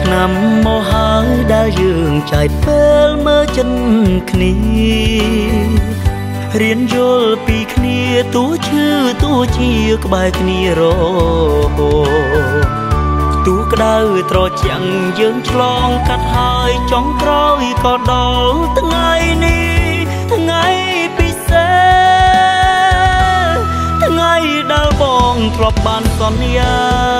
ឆ្នាំមកហើយដែលយើងចាយពេលមើលចិនគ្នារៀនយល់ពីគ្នាទួឈឺទួជាក្បែរគ្នារហូតទូក្តៅត្រជាក់យើងឆ្លងកាត់ហើយចុងក្រោយក៏ដល់ថ្ងៃនេះថ្ងៃពិសេសថ្ងៃដែលបងធ្លាប់បានសន្យា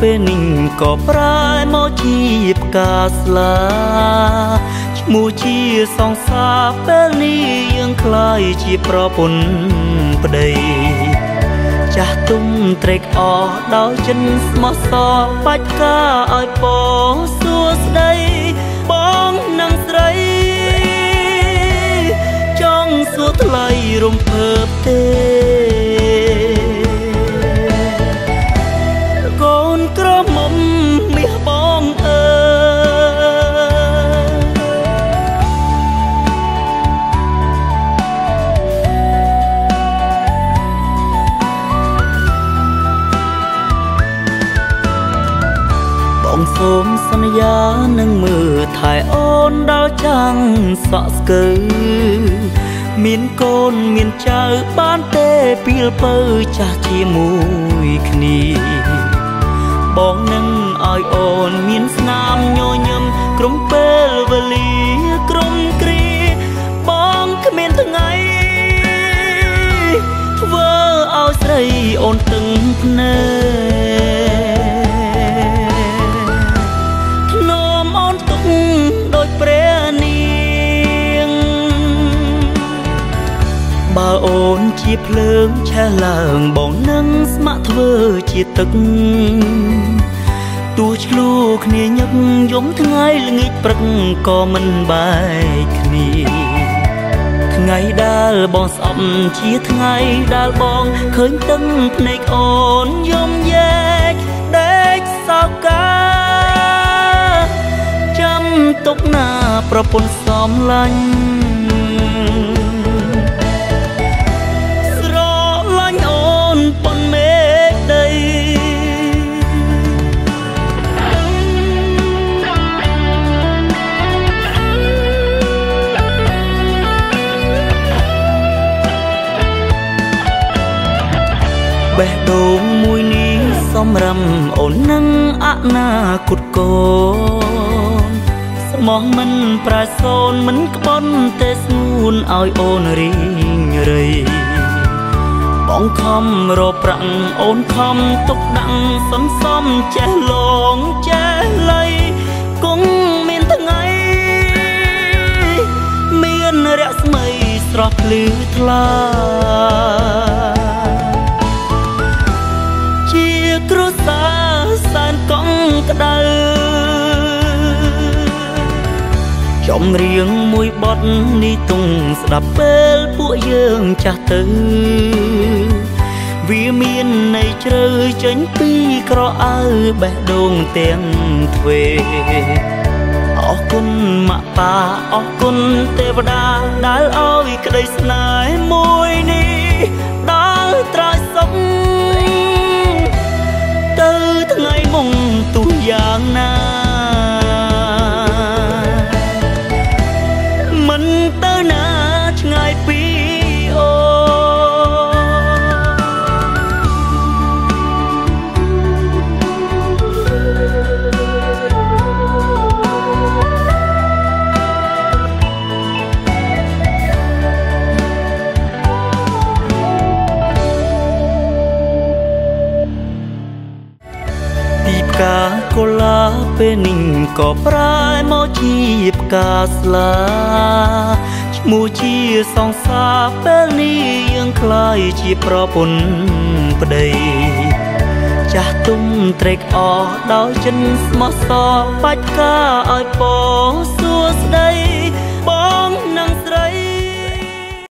ពេលនេះក៏ប្រែមកជាផ្កាស្លាឈ្មោះជាសងសាពេលនេះយើងคล้ายជាប្រពន្ធប្តីចាស់ទុំត្រេកអរដោយចិនស្មោះសរបាច់កាឲ្យពសួស្ដីបងនឹងស្រី ចង់សួរថ្លៃរំភើបទេ សូមសន្យានឹងមើលថែអូនដល់ចាំងសក់ស្កើមានកូនមានចៅបានទេពីលពៅចាស់ជាមួយគ្នាបងនឹងឲ្យអូនមាន អូនជាភ្លើងឆេះឡើងបងនឹងស្ម័គ្រធ្វើជាទឹកទោះឆ្លូគ្នាញឹកយំថ្ងៃល្ងាចព្រឹកក៏មិនបែកគ្នាថ្ងៃដែលបងស្អប់ជាថ្ងៃដែលបងឃើញទឹកភ្នែកអូនយំយែកដេកសោកាចាំទុកណាប្រពន្ធសំឡាញ់ បេះដូងមួយនេះសំរំអូននឹងអនាគតកូនស្មោះមិនប្រែសូនមិនក្បន់ទេស្ងួនឲ្យអូនរីងរៃបងខំរកប្រាក់អូនខំទុកដាក់សន្សំចេះលងចេះលៃគង់មានថ្ងៃមានរស្មីស្រស់ភ្លឺថ្លា ចំរៀងមួយបទនេះទុងស្ដាប់ពេលពួកយើងចាស់ទៅវាមានន័យជ្រៅចេញពីក្រអៅបេះដូងទាំងទ្វេអរគុណម៉ាក់ប៉ាអរគុណទេវតាដែលឲ្យក្តីស្នេហ៍មួយនេះ កាកុលាពេលនេះក៏ប្រែមកជាផ្កាស្លាឈ្មោះជាសង្សារពេលនេះយើងคล้ายជាប្រពន្ធប្តីចាស់ទុំត្រេកអរដោយចិនស្មោះសរបាច់ការឲ្យពសួស្ដីបងនិងស្រី